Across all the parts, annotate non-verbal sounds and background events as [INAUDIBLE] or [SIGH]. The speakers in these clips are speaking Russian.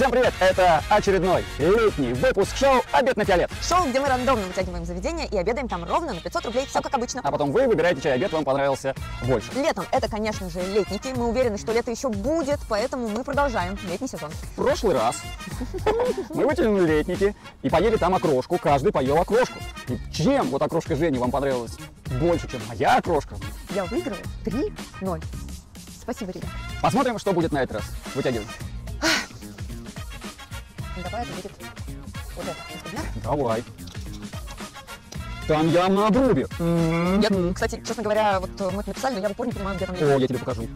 Всем привет! Это очередной летний выпуск шоу «Обед на фиолет». Шоу, где мы рандомно вытягиваем заведение и обедаем там ровно на 500 рублей, все как обычно. А потом вы выбираете, чей обед вам понравился больше. Летом это, конечно же, летники. Мы уверены, что лето еще будет, поэтому мы продолжаем летний сезон. В прошлый раз [LAUGHS] мы вытянули летники и поели там окрошку. Каждый поел окрошку. И чем вот окрошка Жени вам понравилась больше, чем моя окрошка? Я выиграла 3-0. Спасибо, ребят. Посмотрим, что будет на этот раз. Вытягиваем. Давай это будет вот это. например. Давай. Там явно обрубе. Я, кстати, честно говоря, вот э, мы это написали, но я в упор не понимаю, где там О, я тебе покажу.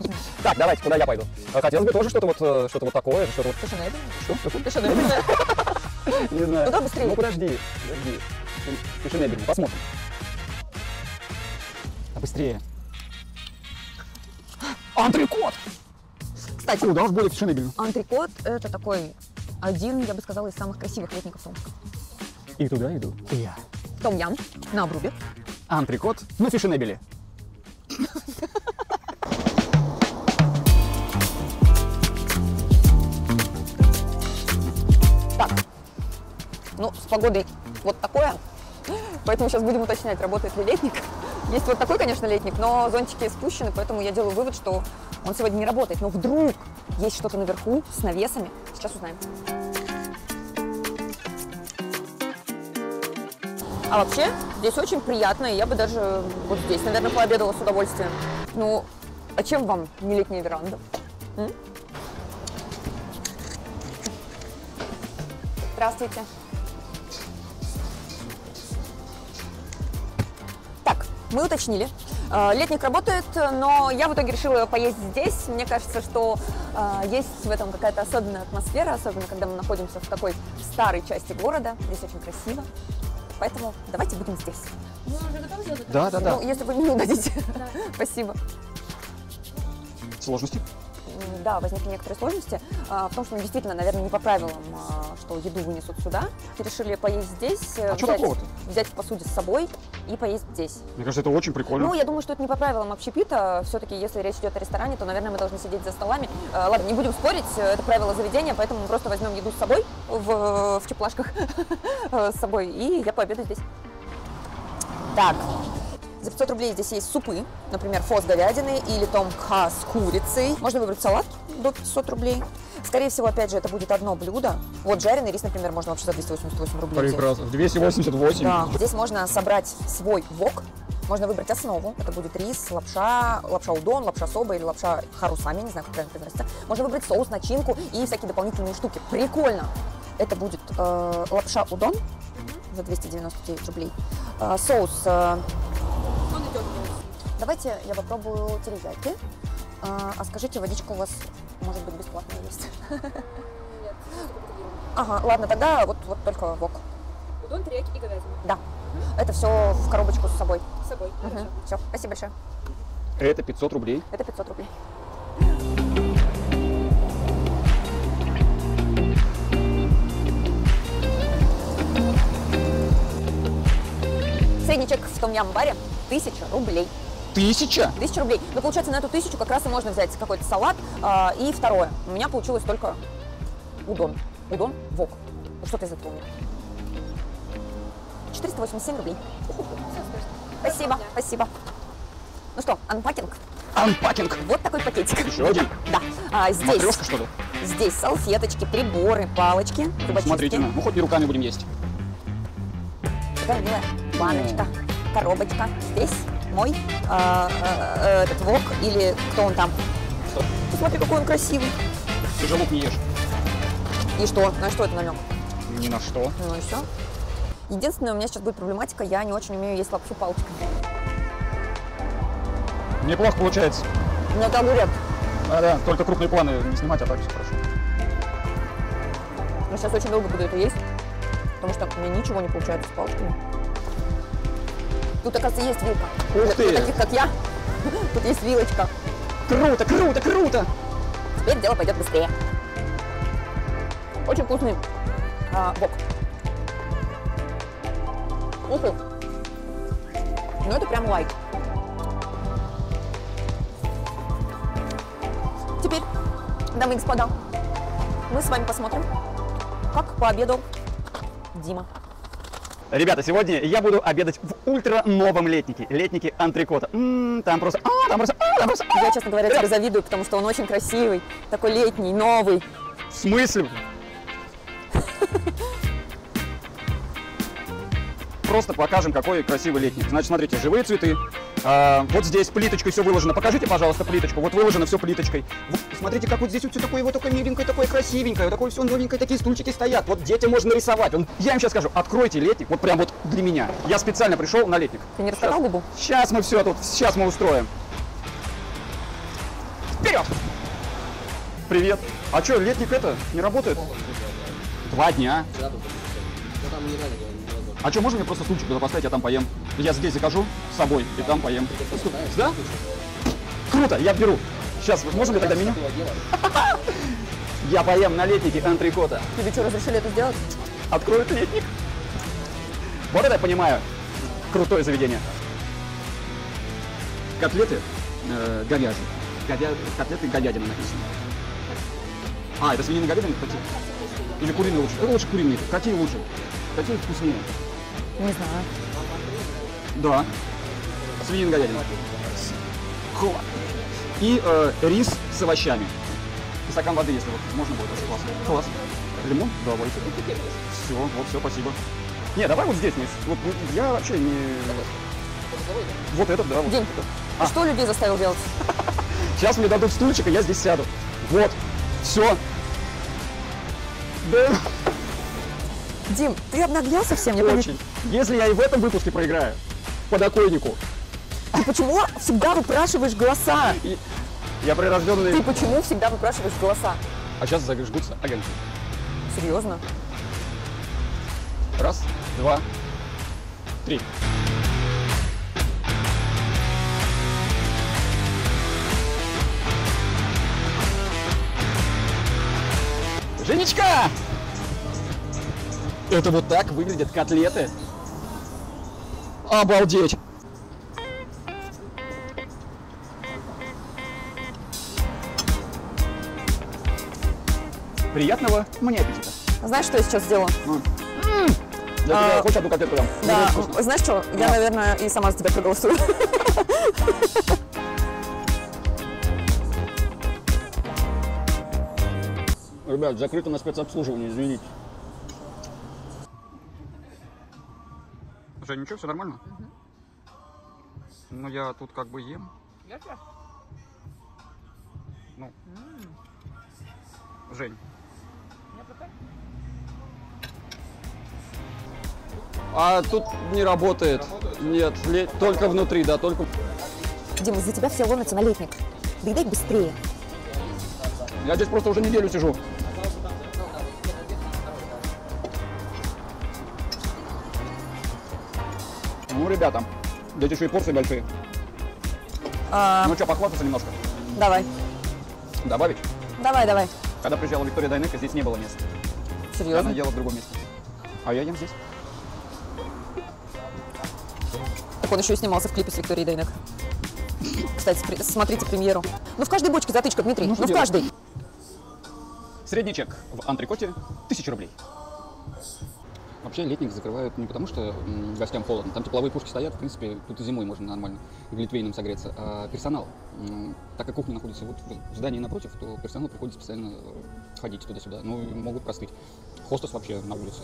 Так, давайте, куда я пойду? А Хотелось бы тоже что-то вот, э, что-то вот такое, что-то вот... Совершенно это. Что? Совершенно это. [LAUGHS] Не знаю. Куда быстрее? Ну подожди, подожди. Фешенебельно, посмотрим. А быстрее. Антрикот! Кстати, Куда уж более фешенебельно. антрикот это такой один, я бы сказала, из самых красивых летников Томска. И туда иду. И я. Том-ям на обрубе. Антрикот на фешенебеле. Так, ну, с погодой вот такое, поэтому сейчас будем уточнять, работает ли летник. Есть вот такой, конечно, летник, но зонтики спущены, поэтому я делаю вывод, что он сегодня не работает. Но вдруг есть что-то наверху с навесами. Сейчас узнаем. А вообще, здесь очень приятно, и я бы даже вот здесь, наверное, пообедала с удовольствием. Ну, а чем вам не летняя веранда? М? Здравствуйте. Так, мы уточнили. Э, Летник работает, но я в итоге решила поесть здесь. Мне кажется, что э, есть в этом какая-то особенная атмосфера, особенно когда мы находимся в такой старой части города. Здесь очень красиво. Поэтому давайте будем здесь. Мы уже готовы сделать? Да, да, да. Ну, если вы меню дадите. [LAUGHS] Спасибо. Сложности? Да, возникли некоторые сложности а, в том, что, ну, действительно, наверное, не по правилам, а, что еду вынесут сюда. Решили поесть здесь, э, А взять, взять в посуде с собой и поесть здесь. Мне кажется, это очень прикольно. Ну, я думаю, что это не по правилам общепита. Все-таки, если речь идет о ресторане, то, наверное, мы должны сидеть за столами. Э, Ладно, не будем спорить, э, это правило заведения, поэтому мы просто возьмем еду с собой в, в теплашках [LAUGHS] э, с собой, и я пообедаю здесь. Так, за 500 рублей здесь есть супы, например, фо с говядиной или том кха с курицей. Можно выбрать салат до 500 рублей. Скорее всего, опять же, это будет одно блюдо. Вот жареный рис, например, можно вообще за 288 рублей. Прекрасно. 288. Да. Здесь можно собрать свой вок. Можно выбрать основу. Это будет рис, лапша, лапша удон, лапша соба или лапша харусами, не знаю, как правильно произносится. Можно выбрать соус, начинку и всякие дополнительные штуки. Прикольно. Это будет э, лапша удон за 299 рублей. Э, соус. э, давайте я попробую терияки. Э, а скажите, водичка у вас может быть бесплатная есть? Нет. Ага, ладно, тогда вот, вот только вок. Удон, терияки и говядина. Да. Это все в коробочку с собой. С собой. Хорошо. Все, спасибо большое. Это 500 рублей. Это 500 рублей. Средний чек в том ям-баре 1000 рублей. Тысяча? 1000 рублей. Ну, получается, на эту тысячу как раз и можно взять какой-то салат. а, и второе. У меня получилось только удон. Удон, вок. Вот Что-то из этого у меня. 487 рублей. Спасибо, спасибо. Ну что, анпакинг? Анпакинг. Вот такой пакетик. Еще один? Да. А, здесь, Матрешка, что ли? здесь салфеточки, приборы, палочки, зубочистки. Смотрите, ну хоть не руками будем есть. Такая милая баночка, коробочка. Здесь мой а, а, этот вок или кто он там. Посмотри, какой он красивый. Ты же лук не ешь. И что? На что это намек? Ни на что. Ну и все. Единственное, у меня сейчас будет проблематика, я не очень умею есть лапшу палочками. Неплохо получается. У меня это огурец. А, да, только крупные планы не снимать, а так все хорошо. Я сейчас очень долго буду это есть, потому что у меня ничего не получается с палочками. Тут, оказывается, есть вилка. Ух Для ты! таких, как я, тут есть вилочка. Круто, круто, круто! Теперь дело пойдет быстрее. Очень вкусный а, бок. Ух ты. Ну это прям лайк. Теперь, дамы и господа, мы с вами посмотрим, как пообедал Дима. Ребята, сегодня я буду обедать в ультра новом летнике. Летнике антрикота. М, там просто... А, там просто... А, там просто... а. Я, честно говоря, тебе завидую, потому что он очень красивый, такой летний, новый. В смысле? Просто покажем, какой красивый летник. Значит, смотрите, живые цветы. А, вот здесь плиточкой все выложено. Покажите, пожалуйста, плиточку. Вот выложено все плиточкой. Вот, смотрите, как вот здесь вот все такое, вот такое миленькое, такое красивенькое, вот такое все новенькое, такие стульчики стоят. Вот детям можно нарисовать. Он- я им сейчас скажу, откройте летник, вот прям вот для меня. Я специально пришел на летник. Ты не раскатал губу? Сейчас мы все тут, сейчас мы устроим. Вперед! Привет. А что, летник это не работает? Два дня. А что, можно мне просто стульчик туда поставить, я там поем? Я здесь закажу с собой и там поем. Да? Круто, я беру. Сейчас, можно мне тогда меню? [LAUGHS] Я поем на летнике антрикота. Тебе что, разрешили это сделать? Откроют летник. Вот это я понимаю. Крутое заведение. Котлеты э, говяжьи. Говя- Котлеты говядина написано. А, это свинина говядина? Или куриные лучше? Это лучше куриные. Какие лучше? Какие вкуснее? Не знаю. Да. Свинина говядина. И э, рис с овощами. И стакан воды, если вот можно будет, очень классно. Класс. Лимон? Давай. Все, вот, все, спасибо. Не, давай вот здесь. с- Вот, ну, я вообще не... Вот этот, да. Вот Дим, этот. ты что людей заставил делать? [LAUGHS] Сейчас мне дадут стульчик, и я здесь сяду. Вот. Все. Да, Дим, ты обнаглел совсем? Я очень. Если я и в этом выпуске проиграю, подоконнику, Ты почему всегда выпрашиваешь голоса? и я прирожденный... Ты почему всегда выпрашиваешь голоса? А сейчас зажгутся огоньки. Серьезно? Раз, два, три. Женечка! Это вот так выглядят котлеты? Обалдеть! Приятного мне аппетита. Знаешь, что я сейчас сделала? Да, А, ты хочешь одну котлету дам? Да, знаешь что, я, наверное, и сама за тебя проголосую. [LAUGHS] Ребят, закрыто на спецобслуживание, извините. Жень, ничего, все нормально? Ну, я тут как бы ем. Ну. Жень. А тут не работает. Нет, ле- только внутри, да, только... Дим, из-за тебя все ломятся на летник. Доедай быстрее. Я здесь просто уже неделю сижу. Ну, ребята, здесь еще и порции большие. А, Ну что, похвастаться немножко? давай, Добавить? давай, давай. Когда приезжала Виктория Дайнека, здесь не было места. Она Серьезно? ела в другом месте. А я ем здесь. Так он еще и снимался в клипе с Викторией Дайнек. Кстати, смотрите премьеру. Ну в каждой бочке затычка, Дмитрий. Ну, Ну, в делать? каждой. Средний чек в антрикоте 1000 рублей. Вообще летник закрывают не потому, что гостям холодно. Там тепловые пушки стоят, в принципе, тут и зимой можно нормально в Литвейном согреться. А персонал, так как кухня находится вот в здании напротив, то персонал приходит специально ходить туда-сюда. Ну, могут простыть. Хостес вообще на улице.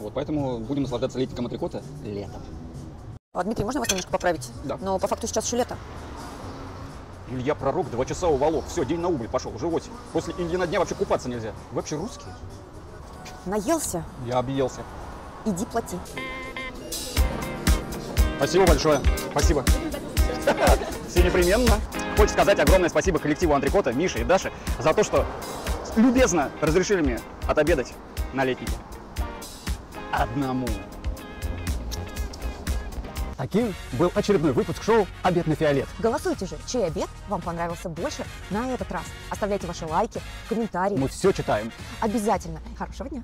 Вот, поэтому будем наслаждаться летником антрикота летом. А, Дмитрий, можно вас немножко поправить? Да. Но по факту сейчас еще лето. Илья Пророк два часа уволок. Все, день на убыль пошел, уже осень. После Ильина дня вообще купаться нельзя. Вы вообще русские? Наелся? Я объелся. Иди плати. Спасибо большое. Спасибо. Все непременно. Хочу сказать огромное спасибо коллективу Антрикота, Мише и Даше за то, что любезно разрешили мне отобедать на летнике. Одному. Таким был очередной выпуск шоу «Обед на фиолет». Голосуйте же, чей обед вам понравился больше на этот раз. Оставляйте ваши лайки, комментарии. Мы все читаем. Обязательно. Хорошего дня.